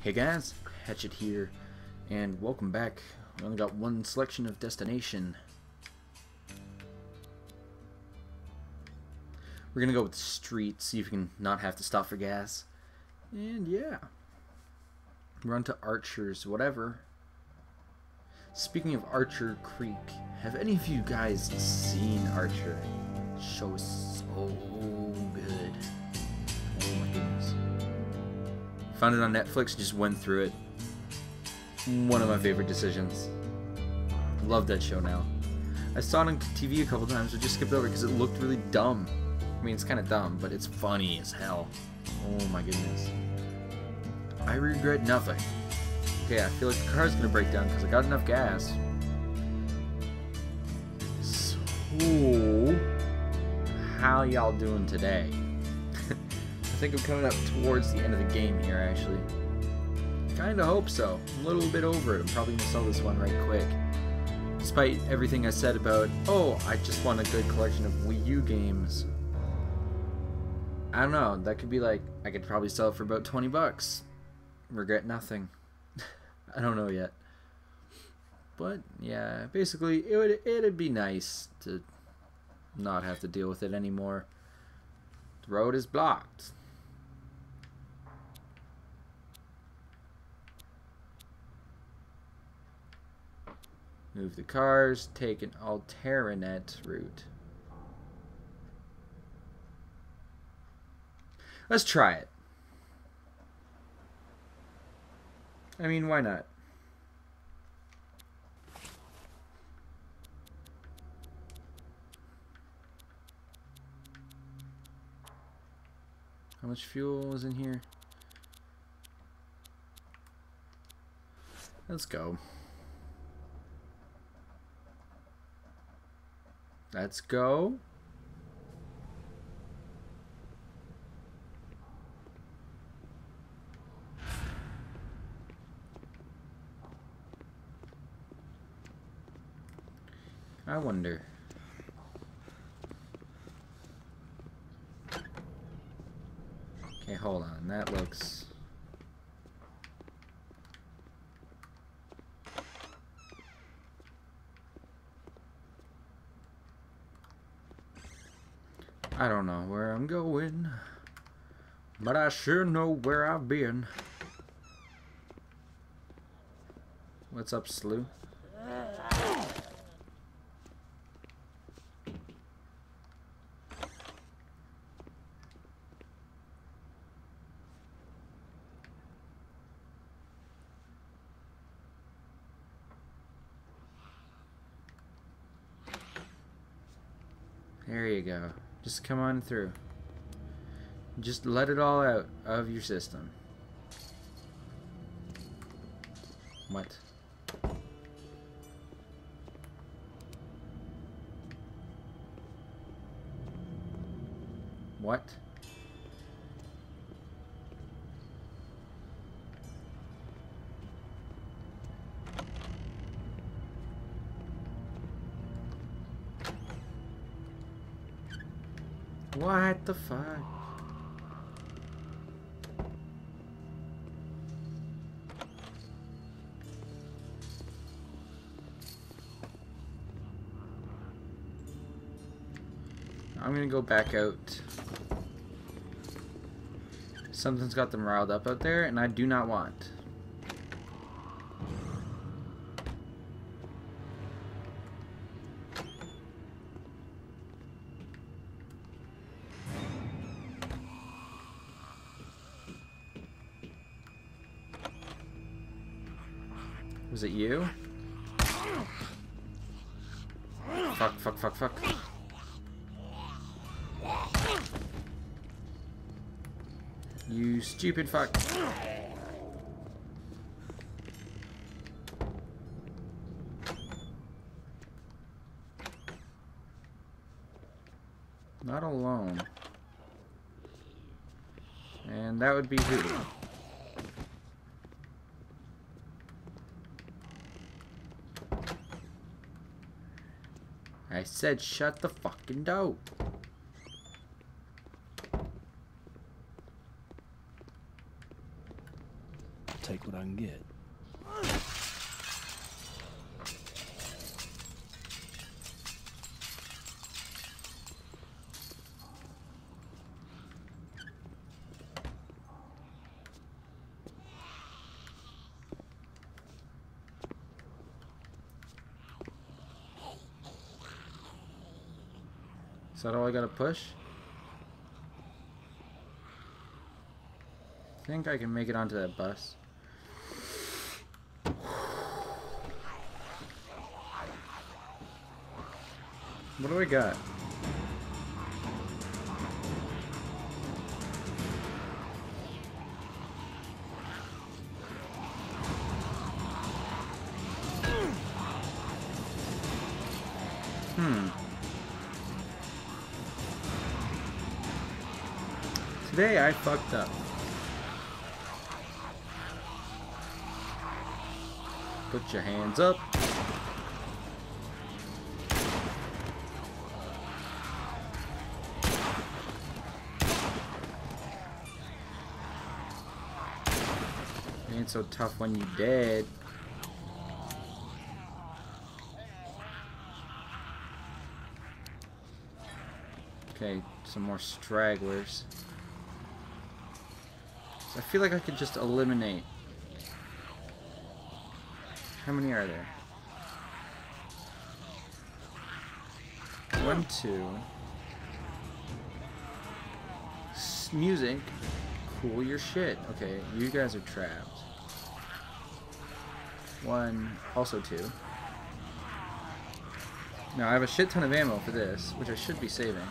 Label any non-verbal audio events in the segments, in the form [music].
Hey guys, Hatchet here, and welcome back. We only got one selection of destination. We're gonna go with the street, see if we can not have to stop for gas. And yeah. Run to Archer's, whatever. Speaking of Archer Creek, have any of you guys seen Archer? Show is so good. Oh. Found it on Netflix, just went through it. One of my favorite decisions. Love that show now. I saw it on TV a couple times, but just skipped over because it looked really dumb. I mean, it's kind of dumb, but it's funny as hell. Oh my goodness. I regret nothing. Okay, I feel like the car's gonna break down because I got enough gas. So, how y'all doing today? I think I'm coming up towards the end of the game here, actually. Kinda hope so. I'm a little bit over it. I'm probably gonna sell this one right quick. Despite everything I said about, oh, I just want a good collection of Wii U games. I don't know. That could be like, I could probably sell it for about 20 bucks. Regret nothing. [laughs] I don't know yet. But yeah, basically, it would it'd be nice to not have to deal with it anymore. The road is blocked. Move the cars, take an Alteranet route. Let's try it. I mean, why not? How much fuel is in here? Let's go. Let's go. I wonder. Okay, hold on. That looks... I don't know where I'm going, but I sure know where I've been. What's up, Slew? There you go. Just come on through. Just let it all out of your system. What? What? What the fuck? I'm gonna go back out. Something's got them riled up out there, and I do not want. Was it you? Fuck, fuck, fuck, fuck. You stupid fuck. Not alone. And that would be who? Said shut the fucking door. take what I can get. Is that all I gotta push? I think I can make it onto that bus. What do I got? Hmm. Today I fucked up. Put your hands up. Ain't so tough when you dead. Okay, some more stragglers. I feel like I could just eliminate. How many are there? One, two. S music. Cool your shit. Okay, you guys are trapped. One, also two. Now I have a shit ton of ammo for this, which I should be saving.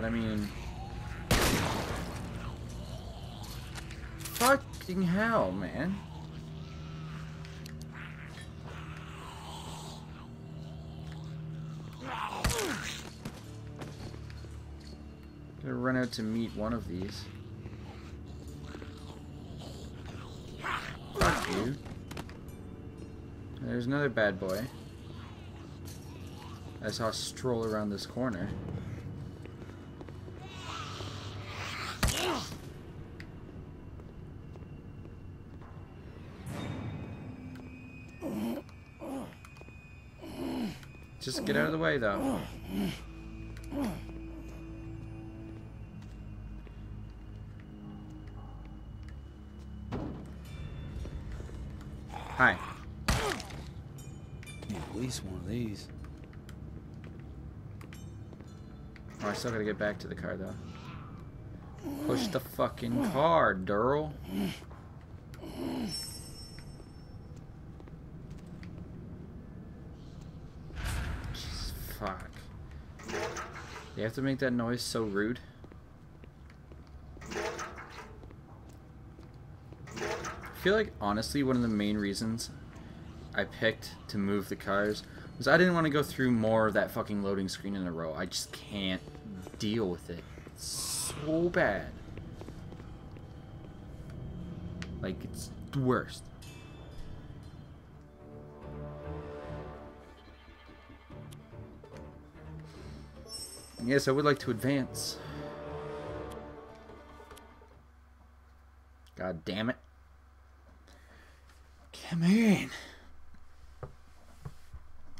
But I mean... Fucking hell, man. Gonna run out to meet one of these. Fuck you. There's another bad boy. I saw stroll around this corner. Get out of the way, though. Hi. Need at least one of these. Oh, I still gotta get back to the car, though. Push the fucking car, Daryl. Jesus, fuck. You have to make that noise so rude. I feel like, honestly, one of the main reasons I picked to move the cars was I didn't want to go through more of that fucking loading screen in a row. I just can't deal with it. It's so bad. Like, it's the worst. Yes, I would like to advance. God damn it. Come in.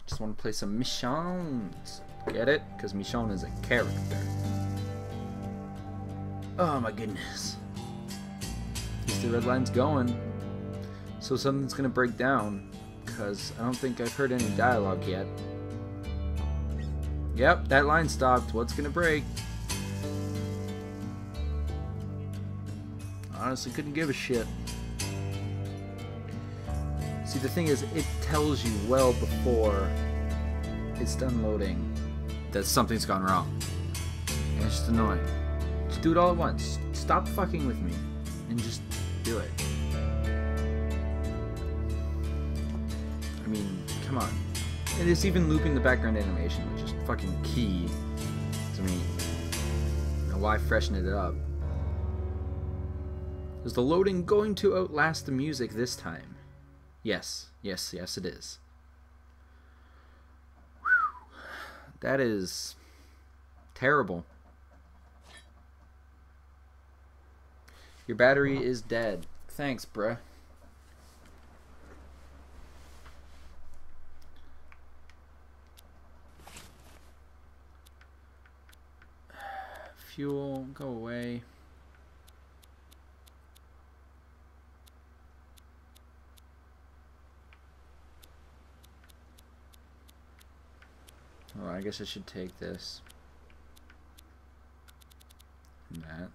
Just want to play some missions. Get it? Because Michonne is a character. Oh my goodness. At least the red line's going. So something's gonna break down. Because I don't think I've heard any dialogue yet. Yep, that line stopped. What's gonna break? Honestly, couldn't give a shit. See, the thing is, it tells you well before it's done loading that something's gone wrong. And it's just annoying. Just do it all at once. Stop fucking with me and just do it. I mean, come on. And it's even looping the background animation, which is fucking key. I mean, why freshen it up? Is the loading going to outlast the music this time? Yes, yes, yes, it is. Whew. That is Terrible. Your battery is dead. Thanks, bruh. Fuel, go away. Oh, I guess I should take this. And that.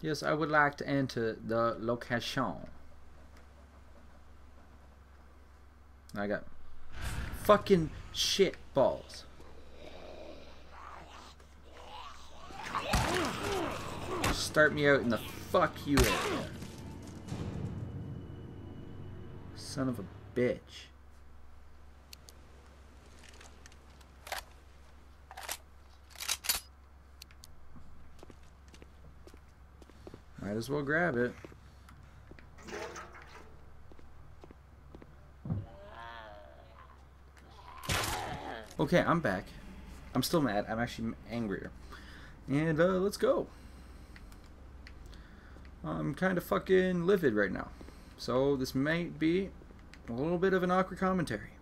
Yes, I would like to enter the location. I got fucking shit balls. Start me out in the fuck you area. Son of a bitch. Might as well grab it. Okay, I'm back. I'm still mad. I'm actually angrier. And uh, let's go. I'm kind of fucking livid right now. So this might be a little bit of an awkward commentary.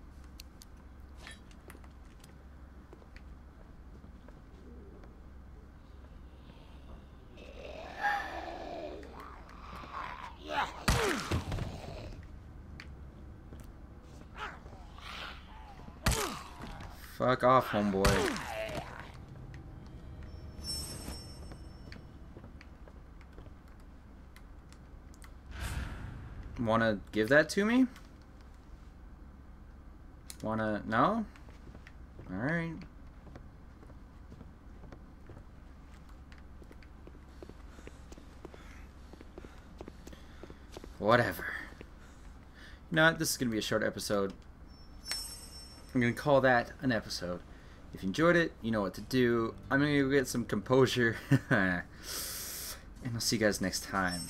Fuck off, homeboy. Wanna give that to me? Wanna... No? Alright. Whatever. You know what? This is to be a short episode. I'm going to call that an episode. If you enjoyed it, you know what to do. I'm going to go get some composure. [laughs] and I'll see you guys next time.